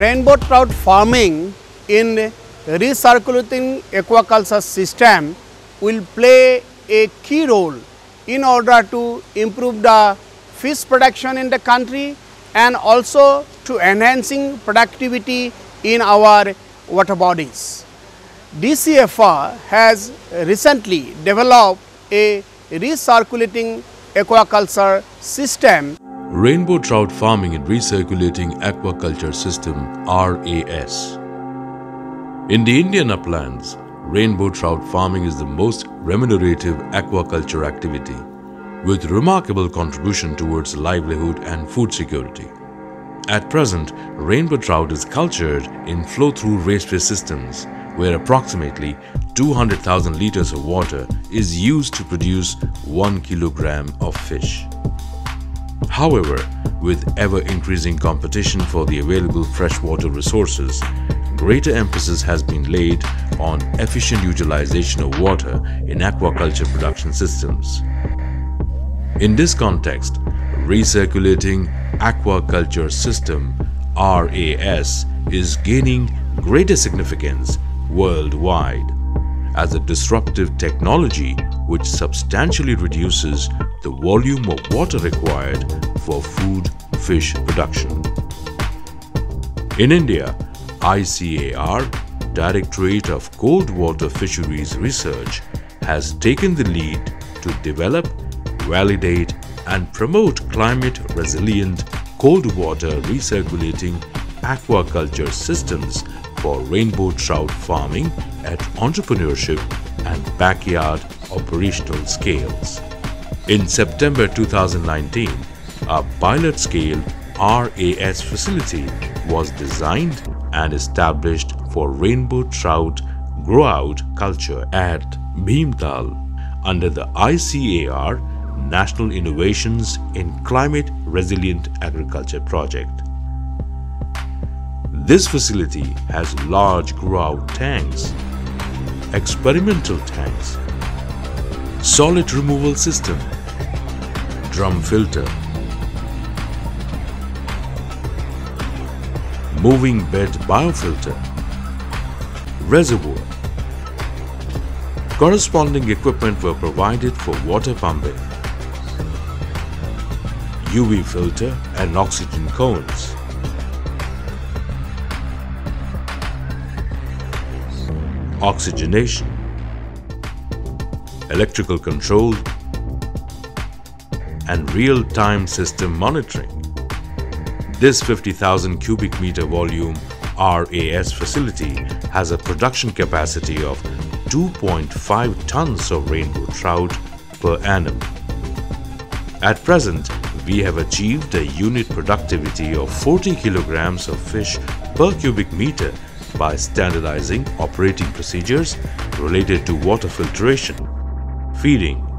Rainbow trout farming in recirculating aquaculture system will play a key role in order to improve the fish production in the country and also to enhancing productivity in our water bodies. DCFR has recently developed a recirculating aquaculture system Rainbow Trout Farming and Recirculating Aquaculture System RAS. In the Indian uplands, rainbow trout farming is the most remunerative aquaculture activity with remarkable contribution towards livelihood and food security. At present, rainbow trout is cultured in flow-through raceway systems where approximately 200,000 liters of water is used to produce 1 kilogram of fish. However, with ever-increasing competition for the available freshwater resources, greater emphasis has been laid on efficient utilization of water in aquaculture production systems. In this context, Recirculating Aquaculture System RAS is gaining greater significance worldwide as a disruptive technology which substantially reduces the volume of water required for food fish production. In India, ICAR, Directorate of Cold Water Fisheries Research, has taken the lead to develop, validate and promote climate resilient cold water recirculating aquaculture systems for rainbow trout farming at entrepreneurship and backyard operational scales. In September 2019, a pilot scale RAS facility was designed and established for rainbow trout grow-out culture at Bhimtal under the ICAR National Innovations in Climate Resilient Agriculture project. This facility has large grow-out tanks, experimental tanks, solid removal system, drum filter, moving bed biofilter, reservoir. Corresponding equipment were provided for water pumping, UV filter and oxygen cones. Oxygenation, electrical control and real-time system monitoring. This 50,000 cubic meter volume RAS facility has a production capacity of 2.5 tons of rainbow trout per annum. At present, we have achieved a unit productivity of 40 kilograms of fish per cubic meter by standardizing operating procedures related to water filtration, feeding,